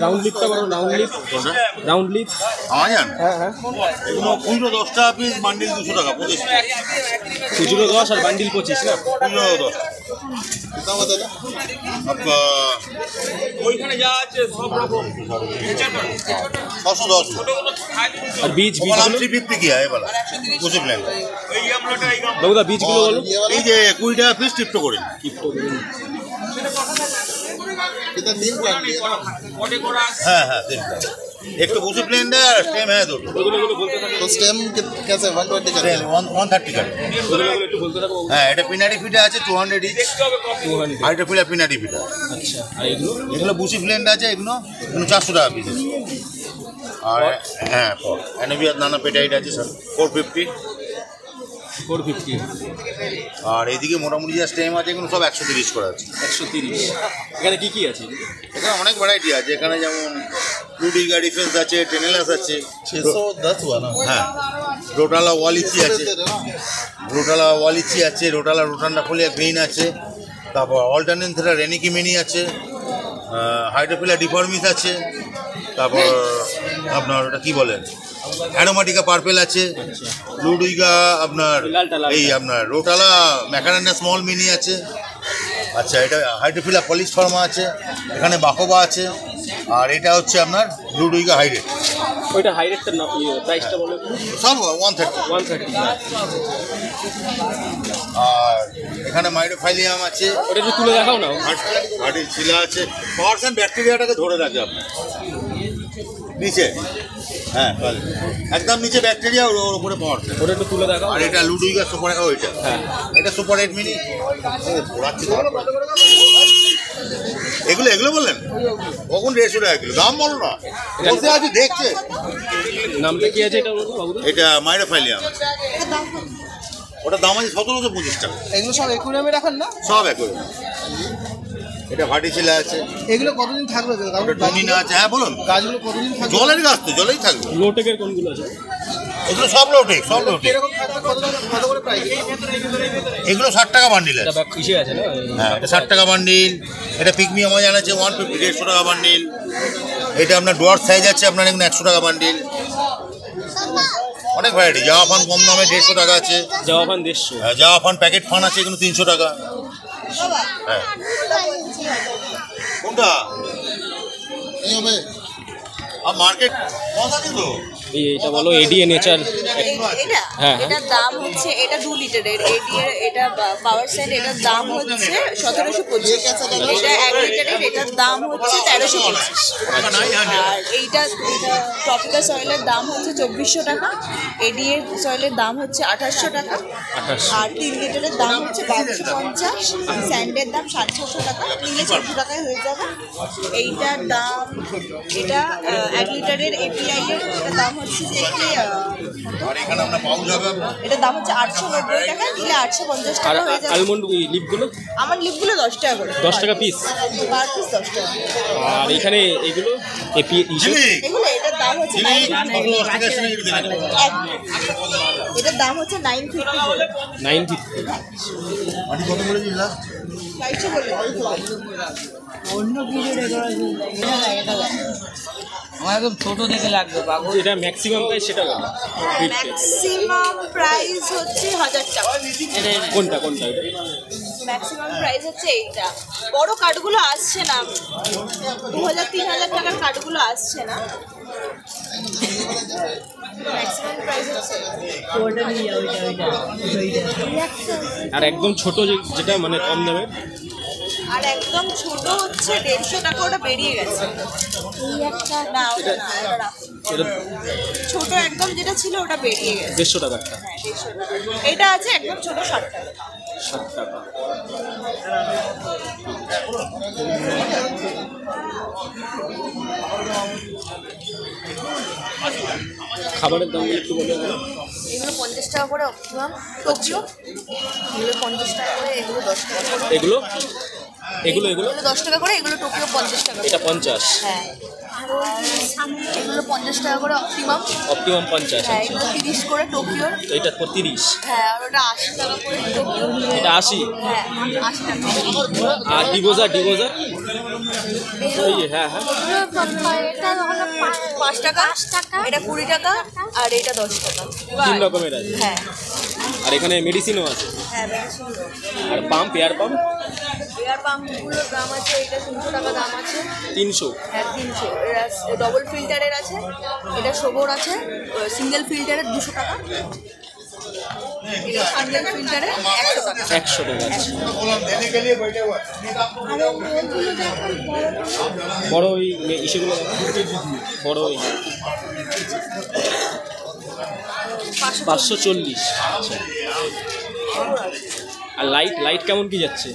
Round লিপটা বলো round lip round lip Amazon হ্যাঁ হ্যাঁ। খুচরো দশ টাকা পিস বান্ডিল দুশো টাকা পঁচিশ। খুচরো দশ আর বান্ডিল পঁচিশ না? খুচরো দশ। দশ। আর বীজ বীজগুলো কি বলা। এই যে কুড়ি টাকা পিস টিপটো করে হ্যাঁ হ্যাঁ তিন একটু বুঝে প্লেন দেয় আর স্টেম হ্যাঁ দুটো तो स्टेम कैसे वन ट्वेंटी का ওয়ান ওয়ান থার্টি কাট ওগুলো ওগুলো একটু বলতে থাকো হ্যাঁ এটা পিনারি ফিটা আছে two hundred each two hundred আর এটা ফিলা পিনারি ফিটা আচ্ছা আর এগুলো এগুলো বুসি ফ্লেন্ড আছে এগুলো এগুলো চারশো টাকা পিস আছে আর হ্যাঁ অ্যানোভিয়ার নানা পেটাইট আছে sir four fifty four fifty. আর এইদিকে মোটামুটি যা স্টেম আছে এগুলো সব একশো তিরিশ করে আছে। একশো তিরিশ। এখানে কী কী আছে? এখানে অনেক ভ্যারাইটি আছে। এখানে যেমন লুডিগা ডিফেন্স আছে টেনেলাস আছে। ছশো দশ হ্যাঁ। রোটালা ওয়ালিচি আছে। রোটালা ওয়ালিচি আছে। রোটালা রোটান্ডা ফলিয়া গ্রিন আছে। তারপর অল্টারনেন্থেরা রেনিকিমেনি আছে। হাইড্রোফিলা ডিফর্মিস আছে। তারপর আপনার ওটা কী বলেন অ্যারোমাটিকা পার্পেল আছে লুডুইগা আপনার। এই আপনার রোটালা ম্যাকারানা স্মল মিনি আছে। আচ্ছা এটা হাইড্রোফিলা পলিশ ফার্মা আছে এখানে বাকোবা আছে আর এটা হচ্ছে আপনার লুডুইগা হাইড্রেট। ওইটা প্রাইসটা বলো সব ওয়ান থার্টি। One thirty. আর এখানে মাইডোফাইলিয়াম আছে। ওটা একটু তুলে দেখাও না। আছে। পাওয়ারসেন ব্যাকটেরিয়াটাকে ধরে রাখে আপনার। নিচে। হ্যাঁ একদম নিচে ব্যাকটেরিয়া ওর উপরে পাওয়ারসেন ওটা একটু তুলে দেখাও। আর এটা লুডুইগা সুপার ওইটা হ্যাঁ। এটা সুপার এইট মিনি এগুলো এগুলো বললেন? কখন দেড়শো টাকা কিলো? দাম বলো না। বলতে আছে দেখছে। নামটা কি আছে এটা এটা ওটা দাম আছে সতেরোশো পঁচিশ টাকা। এগুলো সব একুরিয়ামে রাখান না? সব একই এটা ভাটিশিলা আছে। এগুলো কতদিন থাকবে ডমিনা আছে। হ্যাঁ বলুন। গাছগুলো কতদিন থাকবে জলের গাছ তো জলেই থাকবে। লোটেকের কোনগুলো আছে? এগুলো সব লোটে সব লোটে। এগুলো ষাট টাকা বান্ডিল আছে। ব্যাক ইসে আছে না? হ্যাঁ এটা ষাট টাকা বান্ডিল এটা পিকমি আমাজন আছে ওয়ান ফিফটি দেড়শো টাকা বান্ডিল এটা আপনার ডোয়ার সাইজ আছে আপনার এখানে একশো টাকা বান্ডিল অনেক ভ্যারাইটি জামা ফান কম দামে দেড়শো টাকা আছে। জওয়াবান দেড়শো। হ্যাঁ, জামা ফান প্যাকেট ফান আছে এগুলো তিনশো টাকা। হ্যাঁ। কোনটা? হবে? আর মার্কেট কথা কিন্তু এটা বলো এডিএ নেচার এটা হ্যাঁ। এটার দাম হচ্ছে এটা দু লিটারের। এডিএর এটা পাওয়ার সেন্ট এটার দাম হচ্ছে সতেরোশো পঁচিশ। এটা এক লিটারের এটার দাম হচ্ছে তেরোশো পঁচিশ। আর এইটা টপিকা সয়েলের দাম হচ্ছে চব্বিশশো টাকা। এডিএর সয়েলের দাম হচ্ছে আঠাশশো টাকা। আর তিন লিটারের দাম হচ্ছে বারোশো পঞ্চাশ। স্যান্ডের দাম সাড়ে ছশো টাকা। নিলে চোদ্দ টাকায় হয়ে যাবে। এইটার দাম এটা এক লিটারের এপিআই এর দাম হচ্ছে যে দাম হচ্ছে আটশো নব্বই টাকা আটশো পঞ্চাশ আর টাকা হয়ে যাবে। আলমন্ড লিপগুলো আমার লিপগুলো দশ টাকা করে। দশ টাকা পিস পার পিস দশ টাকা। আর এখানে এগুলো? এটার দাম হচ্ছে এটার দাম হচ্ছে নাইন ফিফটি নাইন ফিফটি আমার একদম ছোট দেখে লাগবে বাবু। যেটা ম্যাক্সিমাম প্রাইস সেটা বলো ম্যাক্সিমাম প্রাইস হচ্ছে হাজার টাকা। কোনটা কোনটা ম্যাক্সিমাম প্রাইস হচ্ছে এইটা। বড় কার্ডগুলো আসছে না। দু হাজার তিন হাজার টাকার কার্ডগুলো আসছে না। আর একদম ছোট যে- যেটা মানে কম দামে? আর একদম ছোট হচ্ছে দেড়শো টাকা ওটা বেরিয়ে গেছে। ছোট একদম যেটা ছিল ওটা বেরিয়ে গেছে। দেড়শো হ্যাঁ দেড়শো টাকা। এটা আছে একদম ছোট ষাট টাকা। ষাট টাকা। খাবারের দাম একটু বলে এগুলো পঞ্চাশ টাকা করে অপটিমাম টোকিও এগুলো পঞ্চাশ টাকা করে এগুলো দশ টাকা করে। এগুলো? এগুলো এগুলো? দশ টাকা করে এগুলো টোকিও পঞ্চাশ টাকা এটা পঞ্চাশ। হ্যাঁ। এগুলো পঞ্চাশ টাকা করে অপটিমাম অপটিমাম পঞ্চাশ হ্যাঁ আচ্ছা। তিরিশ করে টোকিওর তো এটা তিরিশ। হ্যাঁ আর ওটা আশি টাকা করে টোকিওর এটা আশি? হ্যাঁ আশি টাকা আর হ্যাঁ হ্যাঁ। এটা পাঁচ টাকা। এটা কুড়ি টাকা আর এটা দশ টাকা। তিন রকমের আছে। হ্যাঁ। আর এখানে মেডিসিনও আছে। হ্যাঁ আর পাম্প এয়ার পাম্প এয়ার পাম্পগুলোর দাম আছে এটা তিনশো টাকা দাম আছে। তিনশো? হ্যাঁ তিনশো। ডবল ফিল্টারের আছে এটা সবর আছে সিঙ্গেল ফিল্টারের দুশো টাকা। একশো টাকা। বড় ওই ইসেগুলো বড় ওই পাঁচশো চল্লিশ। আচ্ছা আর লাইট লাইট কেমন কি যাচ্ছে?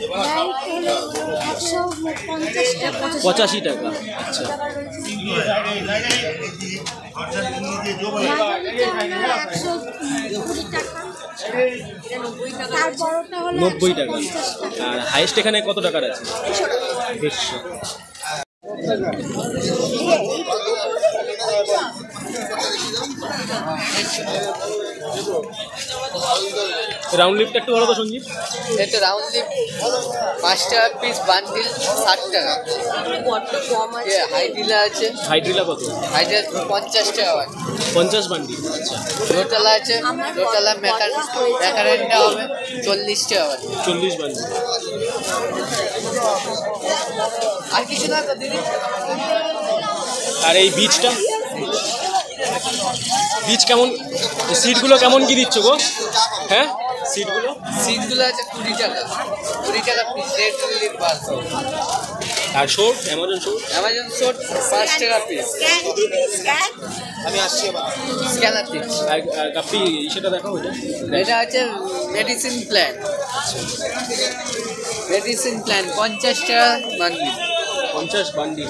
পঁচাশি টাকা। আচ্ছা। নব্বই টাকা। আর হাইয়েস্ট এখানে কত টাকার আছে? দেড়শো। রাউন্ড লিপটা একটু ভালো তো সঞ্জীব। এটা রাউন্ড লিপ পাঁচ টাকা পিস বান্ডিল ষাট টাকা। কম আছে হাই ডিলা আছে। হাইড্রিলা কত? হাই ডিলা পঞ্চাশ টাকা বান্ডিল পঞ্চাশ বান্ডি আচ্ছা। আছে রোটালা ম্যাকার ম্যাকারেনটা হবে চল্লিশ টাকা চল্লিশ বান্ডি আর কিছু না তো দিদি। আর এই বীজটা? বীজ কেমন সিটগুলো কেমন কি দিচ্ছ গো? হ্যাঁ? সিটগুলো সিটগুলো আছে কুড়ি টাকা। কুড়ি টাকা পিস রেড লিপ আর sword Amazon sword Amazon sword পাঁচ টাকা পিস আমি আসছি স্ক্যানার পিস আর কাপি সেটা দেখো ওইটা এটা। আছে মেডিসিন প্ল্যান মেডিসিন প্ল্যান পঞ্চাশ টাকা বান্ডিল। পঞ্চাশ বান্ডি